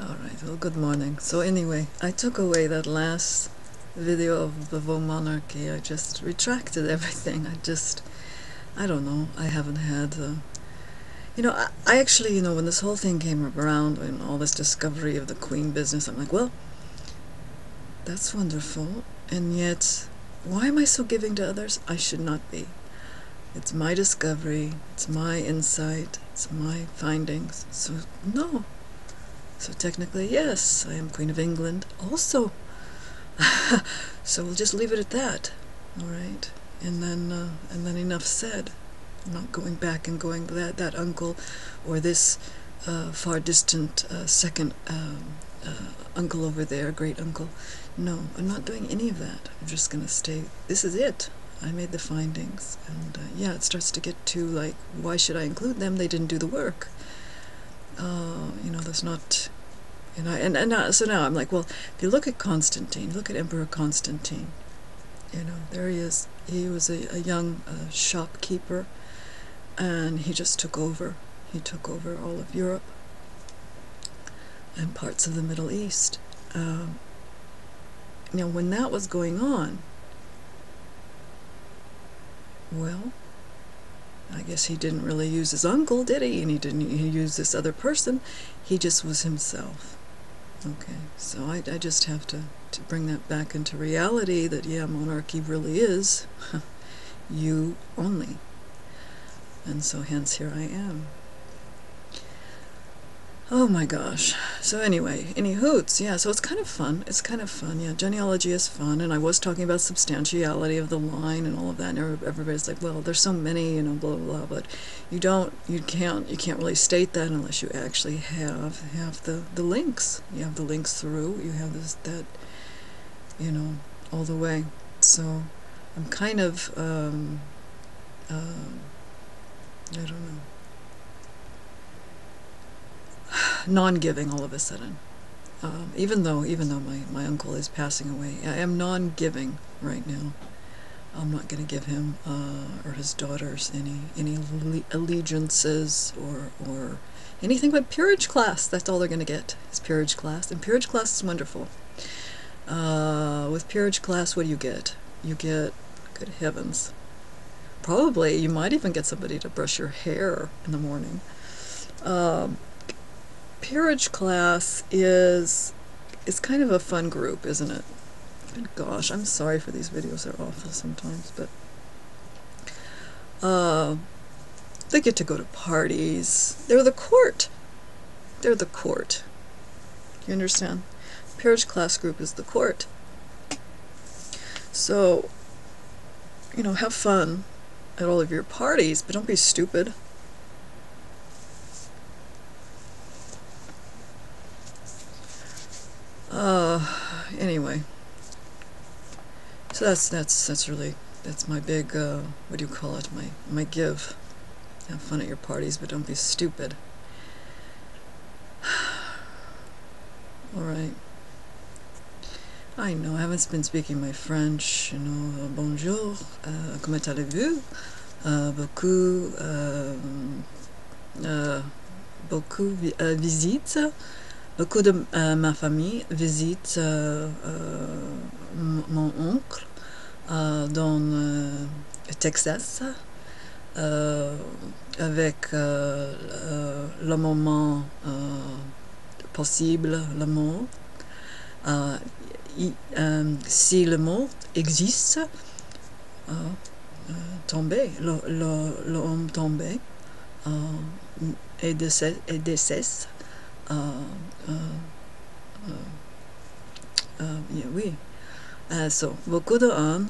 Alright, well good morning. So anyway, I took away that last video of the Vaux monarchy. I just retracted everything. I just, I don't know, I haven't had, uh, you know, I, I actually, you know, when this whole thing came around and all this discovery of the queen business, I'm like, well, that's wonderful, and yet, why am I so giving to others? I should not be. It's my discovery, it's my insight, it's my findings, so no, so technically, yes, I am Queen of England also. so we'll just leave it at that. All right, and then uh, and then enough said. I'm not going back and going that that uncle, or this uh, far distant uh, second um, uh, uncle over there, great uncle. No, I'm not doing any of that. I'm just gonna stay. This is it. I made the findings, and uh, yeah, it starts to get to like, why should I include them? They didn't do the work uh, you know, there's not, you know, and, and so now I'm like, well, if you look at Constantine, look at Emperor Constantine, you know, there he is. He was a, a young uh, shopkeeper, and he just took over. He took over all of Europe and parts of the Middle East. Um, now, when that was going on, well, I guess he didn't really use his uncle, did he? And he didn't use this other person. He just was himself. Okay, so I, I just have to, to bring that back into reality that, yeah, monarchy really is you only. And so hence here I am. Oh my gosh. So anyway, any hoots, yeah, so it's kind of fun. It's kind of fun, yeah. Genealogy is fun, and I was talking about substantiality of the line and all of that, and everybody's like, well, there's so many, you know, blah, blah, blah, but you don't, you can't, you can't really state that unless you actually have, have the, the links. You have the links through, you have this, that, you know, all the way. So I'm kind of, um, uh, I don't know non-giving all of a sudden. Um, even though even though my, my uncle is passing away, I am non-giving right now. I'm not going to give him uh, or his daughters any any allegiances or or anything but peerage class. That's all they're going to get is peerage class, and peerage class is wonderful. Uh, with peerage class, what do you get? You get, good heavens, probably you might even get somebody to brush your hair in the morning. Um, peerage class is is kind of a fun group, isn't it? Gosh, I'm sorry for these videos. They're awful sometimes, but uh, they get to go to parties. They're the court. They're the court. You understand? Peerage class group is the court. So, you know, have fun at all of your parties, but don't be stupid. Uh, anyway. So that's, that's, that's really, that's my big, uh, what do you call it, my, my give. Have fun at your parties, but don't be stupid. Alright. I know, I haven't been speaking my French, you know, uh, bonjour, uh, comment allez-vous, uh, beaucoup, uh, uh, beaucoup vi uh, visites, Beaucoup de euh, ma famille visite euh, mon oncle dans le Texas avec le moment possible, le mot. si le mot existe, tomber, l'homme tombé et décesse. Uh, uh, uh, yeah, oui. So, beaucoup de ans,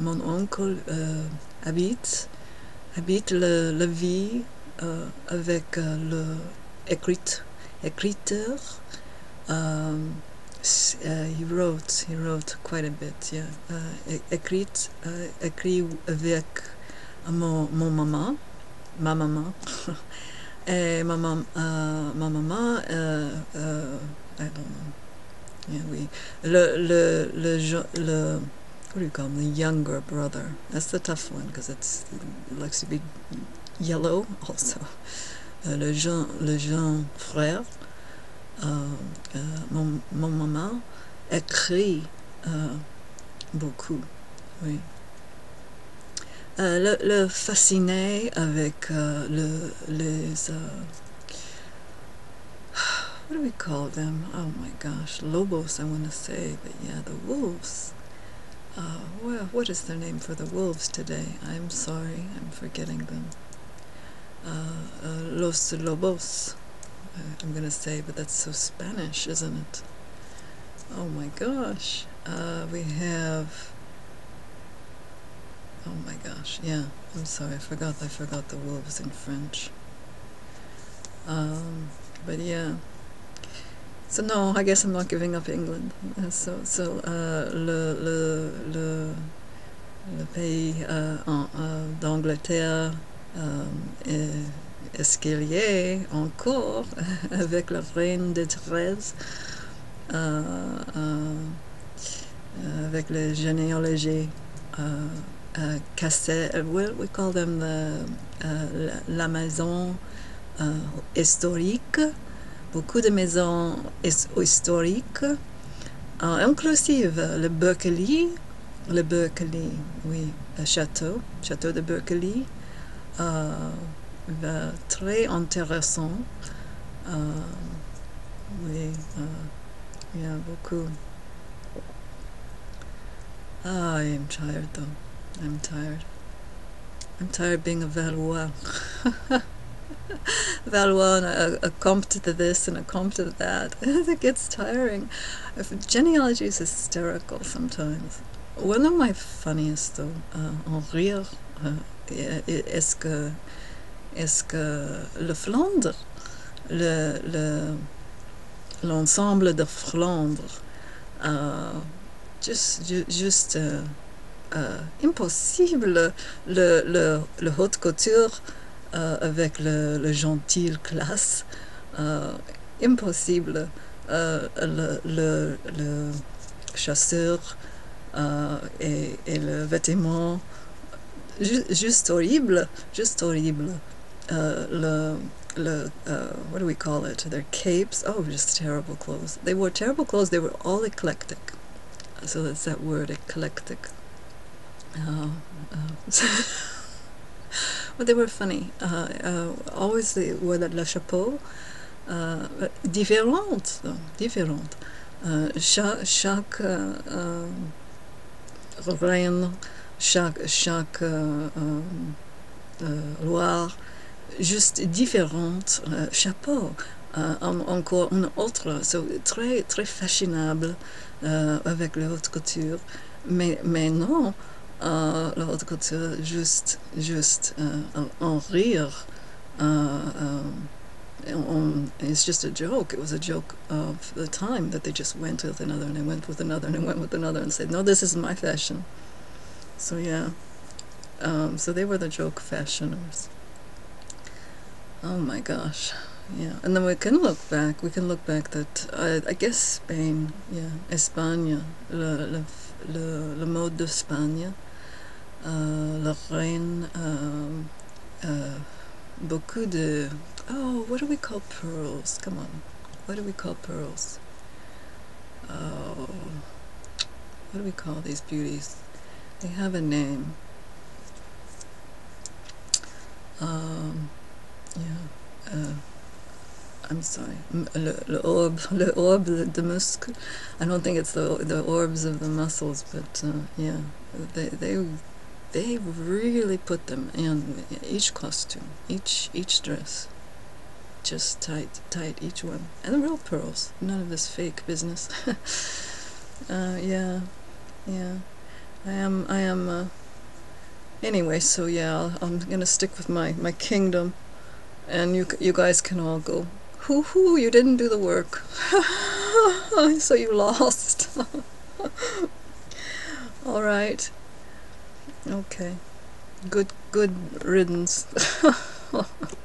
mon oncle habite, habite le, la vie avec le écrit, écriteur. Um, he wrote, he wrote quite a bit, yeah. écrit, écrit avec mon, mon maman, ma maman. Et ma, mam, uh, ma maman, uh, uh, I don't know. Yeah, we, le, le, le, le, what do you call him? The younger brother. That's the tough one because it likes to be yellow also. le, jeune, le jeune frère, mon, mon, maman, écrit beaucoup, oui. le, le fasciné avec le, les what do we call them? Oh my gosh, lobos I want to say, but yeah, the wolves. Uh, well, what is their name for the wolves today? I'm sorry, I'm forgetting them. Uh, uh, los lobos, uh, I'm gonna say, but that's so Spanish, isn't it? Oh my gosh, uh, we have. Oh my gosh, yeah, I'm sorry, I forgot, I forgot the wolves in French. Um, but yeah. So no, I guess I'm not giving up England. Uh, so, so uh, le, le, le, le pays uh, uh, d'Angleterre euh, est-ce qu'il y est encore avec la reine de Thérèse, euh, euh, avec les généalogies cassées, well, we call them the, la, la maison historique beaucoup de maisons historiques, euh, inclusive le Berkeley, le Berkeley, oui, le château, château de Berkeley, euh, très intéressant. Euh, oui, il y a beaucoup. Ah, I'm tired though. I'm tired. I'm tired being a Valois. Valois a, a comp to this and a comp to that. it gets tiring. Genealogy is hysterical sometimes. One of my funniest though, uh, en rire, uh, est-ce que, est-ce que le Flandre, le, le, l'ensemble de Flandre, uh, just, just uh, uh, impossible, le, le, le haute couture, euh, avec le, le, gentil classe. Euh, impossible. Euh, le, le, le, chasseur et, et, le vêtement, ju juste horrible, juste horrible. le, le, uh, what do we call it? Their capes? Oh, just terrible clothes. They wore terrible clothes. They were all eclectic. So that's that word, eclectic. Uh, uh, but they were funny. Uh, uh, always they wore that le chapeau. Uh, différentes, différentes. chaque chaque reine, chaque chaque Loire, juste différentes chapeaux. encore une autre, so, très très fashionable avec la haute couture. Mais, mais non, uh, haute couture juste, juste uh, en rire. It's just a joke. It was a joke of the time that they just went with another and they went with another and they went with another and said, no, this is my fashion. So yeah, um, so they were the joke fashioners. Oh my gosh, yeah. And then we can look back. We can look back that uh, I guess Spain, yeah, Espagne, le, le, le, mode d'Espagne. Uh, Lorraine, um, uh, beaucoup de... Oh, what do we call pearls? Come on. What do we call pearls? Oh, what do we call these beauties? They have a name. Um, yeah. Uh, I'm sorry. Le, le orb, le orb de muscle. I don't think it's the the orbs of the muscles, but uh, yeah, they they they really put them in each costume, each each dress. Just tight, tight, each one. And real pearls. None of this fake business. uh, yeah, yeah. I am, I am, uh, anyway, so yeah, i am gonna stick with my, my kingdom. And you, you guys can all go, hoo hoo, you didn't do the work. so you lost. all right. Okay. Good good riddance.